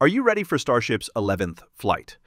Are you ready for Starship's 11th flight?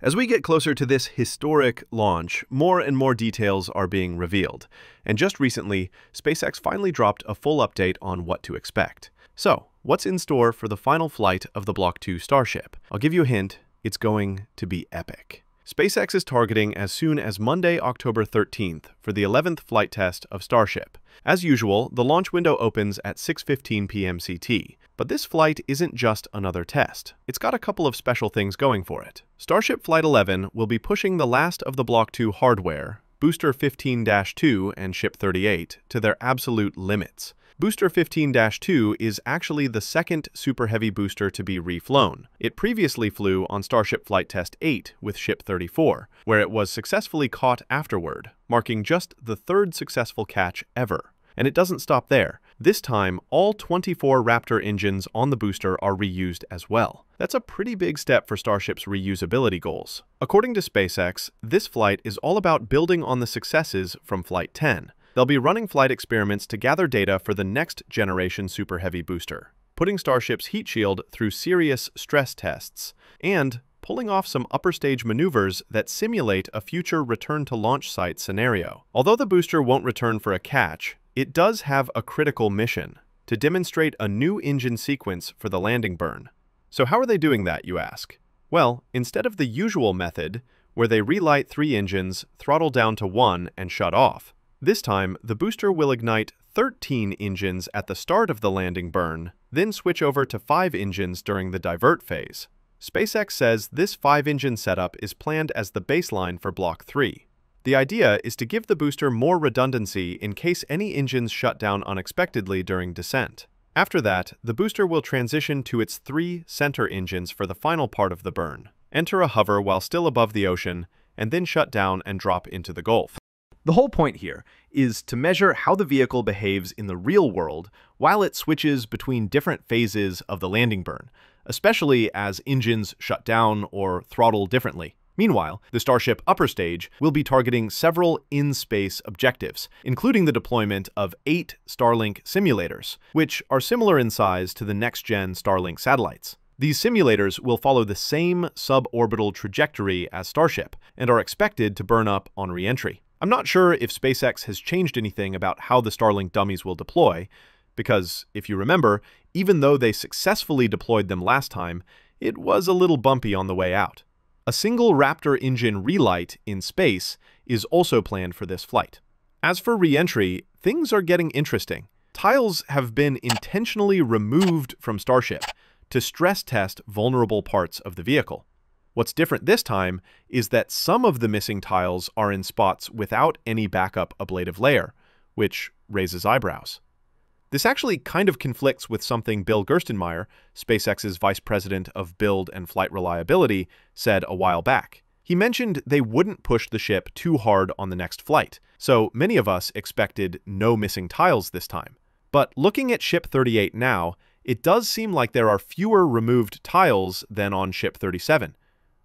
As we get closer to this historic launch, more and more details are being revealed. And just recently, SpaceX finally dropped a full update on what to expect. So, what's in store for the final flight of the Block 2 Starship? I'll give you a hint, it's going to be epic. SpaceX is targeting as soon as Monday, October 13th for the 11th flight test of Starship. As usual, the launch window opens at 6.15 p.m. CT, but this flight isn't just another test. It's got a couple of special things going for it. Starship Flight 11 will be pushing the last of the Block 2 hardware, Booster 15-2 and Ship 38, to their absolute limits. Booster 15-2 is actually the second Super Heavy booster to be reflown. It previously flew on Starship Flight Test 8 with Ship 34, where it was successfully caught afterward, marking just the third successful catch ever. And it doesn't stop there. This time, all 24 Raptor engines on the booster are reused as well. That's a pretty big step for Starship's reusability goals. According to SpaceX, this flight is all about building on the successes from Flight 10. They'll be running flight experiments to gather data for the next generation Super Heavy booster, putting Starship's heat shield through serious stress tests, and pulling off some upper stage maneuvers that simulate a future return to launch site scenario. Although the booster won't return for a catch, it does have a critical mission to demonstrate a new engine sequence for the landing burn. So how are they doing that, you ask? Well, instead of the usual method, where they relight three engines, throttle down to one, and shut off, this time, the booster will ignite 13 engines at the start of the landing burn, then switch over to 5 engines during the divert phase. SpaceX says this 5-engine setup is planned as the baseline for Block 3. The idea is to give the booster more redundancy in case any engines shut down unexpectedly during descent. After that, the booster will transition to its three center engines for the final part of the burn, enter a hover while still above the ocean, and then shut down and drop into the Gulf. The whole point here is to measure how the vehicle behaves in the real world while it switches between different phases of the landing burn, especially as engines shut down or throttle differently. Meanwhile, the Starship upper stage will be targeting several in-space objectives, including the deployment of eight Starlink simulators, which are similar in size to the next-gen Starlink satellites. These simulators will follow the same suborbital trajectory as Starship and are expected to burn up on reentry. I'm not sure if SpaceX has changed anything about how the Starlink dummies will deploy, because, if you remember, even though they successfully deployed them last time, it was a little bumpy on the way out. A single Raptor engine relight in space is also planned for this flight. As for reentry, things are getting interesting. Tiles have been intentionally removed from Starship to stress test vulnerable parts of the vehicle. What's different this time is that some of the missing tiles are in spots without any backup ablative layer, which raises eyebrows. This actually kind of conflicts with something Bill Gerstenmaier, SpaceX's vice president of build and flight reliability, said a while back. He mentioned they wouldn't push the ship too hard on the next flight, so many of us expected no missing tiles this time. But looking at Ship 38 now, it does seem like there are fewer removed tiles than on Ship 37,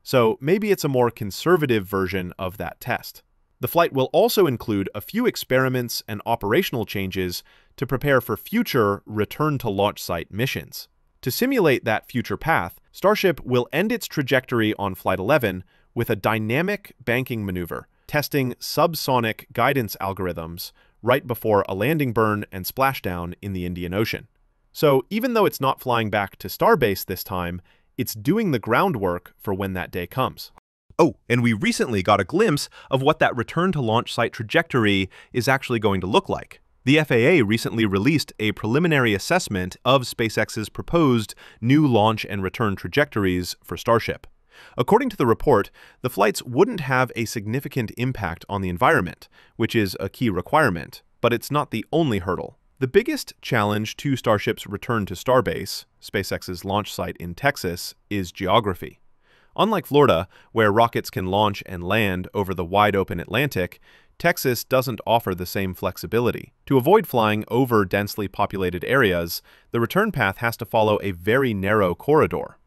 so maybe it's a more conservative version of that test. The flight will also include a few experiments and operational changes to prepare for future return to launch site missions. To simulate that future path, Starship will end its trajectory on Flight 11 with a dynamic banking maneuver, testing subsonic guidance algorithms right before a landing burn and splashdown in the Indian Ocean. So even though it's not flying back to Starbase this time, it's doing the groundwork for when that day comes. Oh, and we recently got a glimpse of what that return to launch site trajectory is actually going to look like. The FAA recently released a preliminary assessment of SpaceX's proposed new launch and return trajectories for Starship. According to the report, the flights wouldn't have a significant impact on the environment, which is a key requirement, but it's not the only hurdle. The biggest challenge to Starship's return to Starbase, SpaceX's launch site in Texas, is geography. Unlike Florida, where rockets can launch and land over the wide open Atlantic, Texas doesn't offer the same flexibility. To avoid flying over densely populated areas, the return path has to follow a very narrow corridor.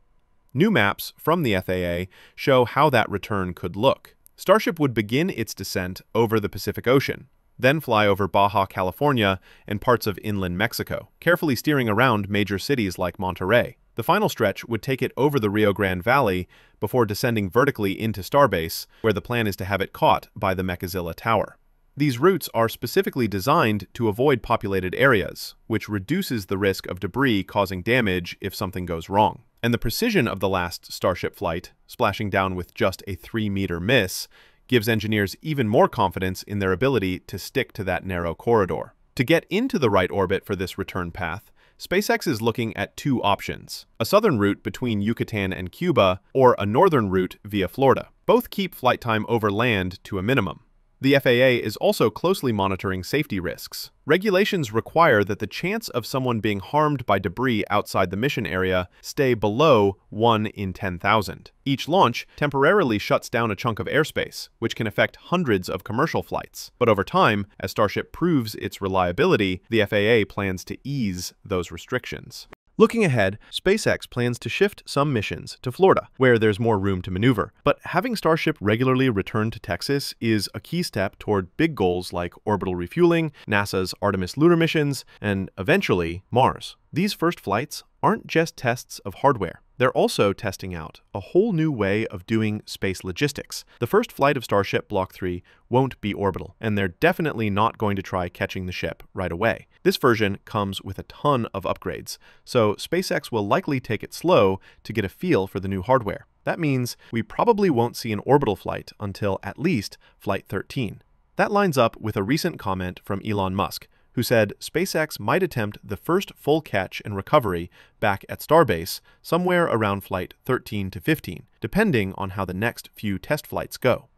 New maps from the FAA show how that return could look. Starship would begin its descent over the Pacific Ocean, then fly over Baja California and parts of inland Mexico, carefully steering around major cities like Monterrey. The final stretch would take it over the Rio Grande Valley before descending vertically into Starbase, where the plan is to have it caught by the Mechazilla Tower. These routes are specifically designed to avoid populated areas, which reduces the risk of debris causing damage if something goes wrong. And the precision of the last Starship flight, splashing down with just a 3-meter miss, gives engineers even more confidence in their ability to stick to that narrow corridor. To get into the right orbit for this return path, SpaceX is looking at two options, a southern route between Yucatan and Cuba, or a northern route via Florida. Both keep flight time over land to a minimum. The FAA is also closely monitoring safety risks. Regulations require that the chance of someone being harmed by debris outside the mission area stay below 1 in 10,000. Each launch temporarily shuts down a chunk of airspace, which can affect hundreds of commercial flights. But over time, as Starship proves its reliability, the FAA plans to ease those restrictions. Looking ahead, SpaceX plans to shift some missions to Florida, where there's more room to maneuver. But having Starship regularly return to Texas is a key step toward big goals like orbital refueling, NASA's Artemis lunar missions, and eventually Mars. These first flights aren't just tests of hardware. They're also testing out a whole new way of doing space logistics. The first flight of Starship Block 3 won't be orbital, and they're definitely not going to try catching the ship right away. This version comes with a ton of upgrades, so SpaceX will likely take it slow to get a feel for the new hardware. That means we probably won't see an orbital flight until at least Flight 13. That lines up with a recent comment from Elon Musk, who said SpaceX might attempt the first full catch and recovery back at Starbase somewhere around flight 13 to 15, depending on how the next few test flights go.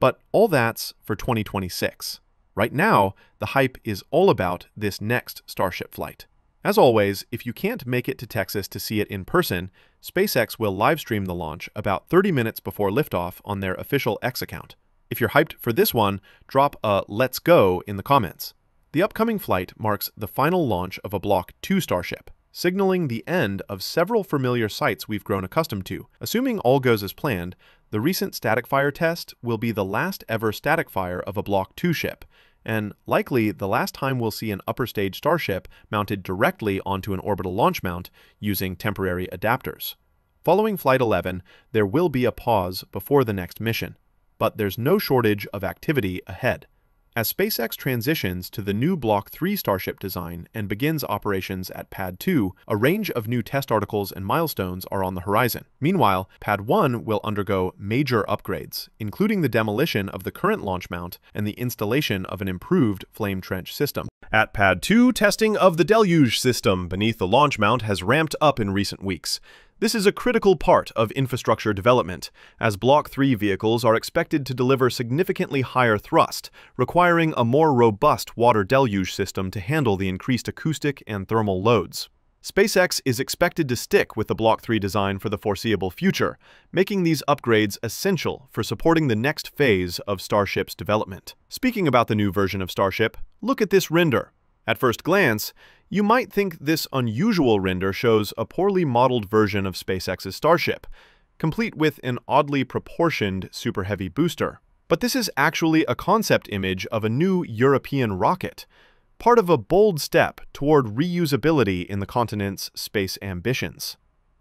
But all that's for 2026. Right now, the hype is all about this next Starship flight. As always, if you can't make it to Texas to see it in person, SpaceX will livestream the launch about 30 minutes before liftoff on their official X account. If you're hyped for this one, drop a let's go in the comments. The upcoming flight marks the final launch of a Block 2 Starship, signaling the end of several familiar sights we've grown accustomed to. Assuming all goes as planned, the recent static fire test will be the last ever static fire of a Block 2 ship, and likely the last time we'll see an upper stage Starship mounted directly onto an orbital launch mount using temporary adapters. Following Flight 11, there will be a pause before the next mission, but there's no shortage of activity ahead. As SpaceX transitions to the new Block 3 Starship design and begins operations at Pad 2, a range of new test articles and milestones are on the horizon. Meanwhile, Pad 1 will undergo major upgrades, including the demolition of the current launch mount and the installation of an improved flame trench system. At Pad 2, testing of the deluge system beneath the launch mount has ramped up in recent weeks. This is a critical part of infrastructure development, as Block 3 vehicles are expected to deliver significantly higher thrust, requiring a more robust water deluge system to handle the increased acoustic and thermal loads. SpaceX is expected to stick with the Block 3 design for the foreseeable future, making these upgrades essential for supporting the next phase of Starship's development. Speaking about the new version of Starship, look at this render. At first glance, you might think this unusual render shows a poorly modeled version of SpaceX's Starship, complete with an oddly proportioned Super Heavy booster. But this is actually a concept image of a new European rocket, part of a bold step toward reusability in the continent's space ambitions.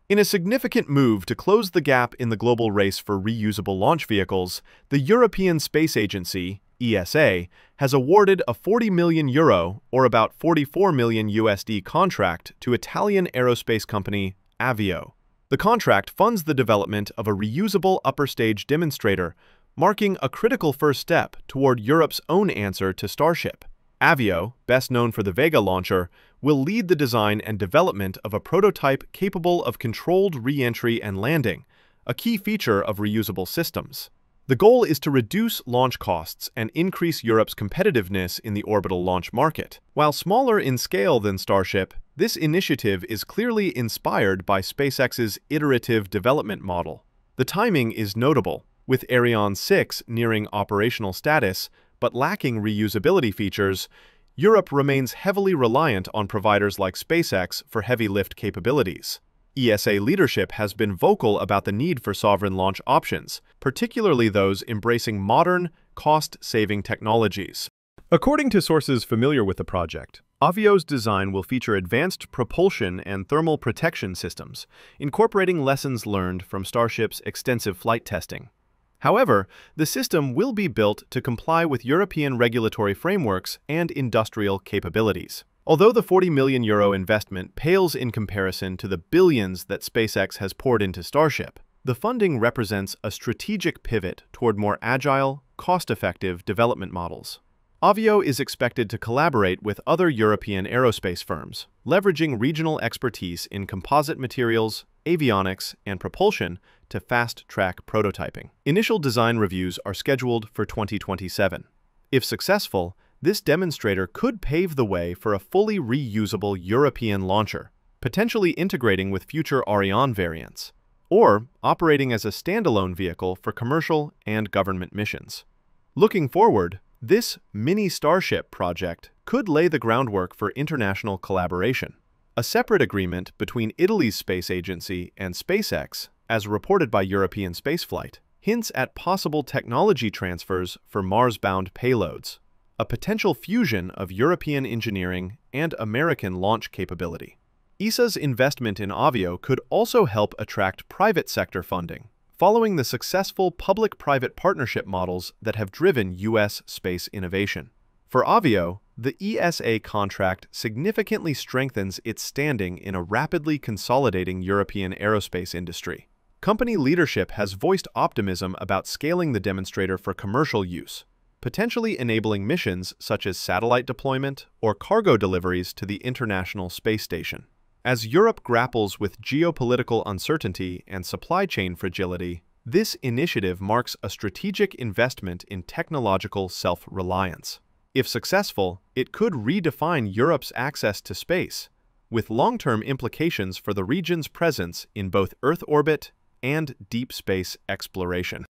In a significant move to close the gap in the global race for reusable launch vehicles, the European Space Agency, ESA, has awarded a 40 million euro, or about 44 million USD contract to Italian aerospace company Avio. The contract funds the development of a reusable upper stage demonstrator, marking a critical first step toward Europe's own answer to Starship. Avio, best known for the Vega launcher, will lead the design and development of a prototype capable of controlled re-entry and landing, a key feature of reusable systems. The goal is to reduce launch costs and increase Europe's competitiveness in the orbital launch market. While smaller in scale than Starship, this initiative is clearly inspired by SpaceX's iterative development model. The timing is notable, with Ariane 6 nearing operational status but lacking reusability features, Europe remains heavily reliant on providers like SpaceX for heavy lift capabilities. ESA leadership has been vocal about the need for sovereign launch options, particularly those embracing modern, cost-saving technologies. According to sources familiar with the project, Avio's design will feature advanced propulsion and thermal protection systems, incorporating lessons learned from Starship's extensive flight testing. However, the system will be built to comply with European regulatory frameworks and industrial capabilities. Although the 40 million euro investment pales in comparison to the billions that SpaceX has poured into Starship, the funding represents a strategic pivot toward more agile, cost-effective development models. Avio is expected to collaborate with other European aerospace firms, leveraging regional expertise in composite materials, avionics, and propulsion to fast-track prototyping. Initial design reviews are scheduled for 2027. If successful, this demonstrator could pave the way for a fully reusable European launcher, potentially integrating with future Ariane variants, or operating as a standalone vehicle for commercial and government missions. Looking forward, this mini Starship project could lay the groundwork for international collaboration. A separate agreement between Italy's space agency and SpaceX, as reported by European Spaceflight, hints at possible technology transfers for Mars-bound payloads, a potential fusion of European engineering and American launch capability. ESA's investment in Avio could also help attract private sector funding, following the successful public-private partnership models that have driven U.S. space innovation. For Avio, the ESA contract significantly strengthens its standing in a rapidly consolidating European aerospace industry. Company leadership has voiced optimism about scaling the demonstrator for commercial use, potentially enabling missions such as satellite deployment or cargo deliveries to the International Space Station. As Europe grapples with geopolitical uncertainty and supply chain fragility, this initiative marks a strategic investment in technological self-reliance. If successful, it could redefine Europe's access to space, with long-term implications for the region's presence in both Earth orbit and deep space exploration.